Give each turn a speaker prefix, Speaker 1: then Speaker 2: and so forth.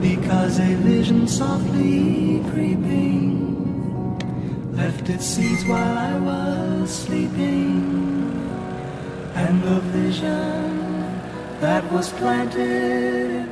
Speaker 1: Because a vision softly creeping, left its seeds while I was sleeping, and the vision that was planted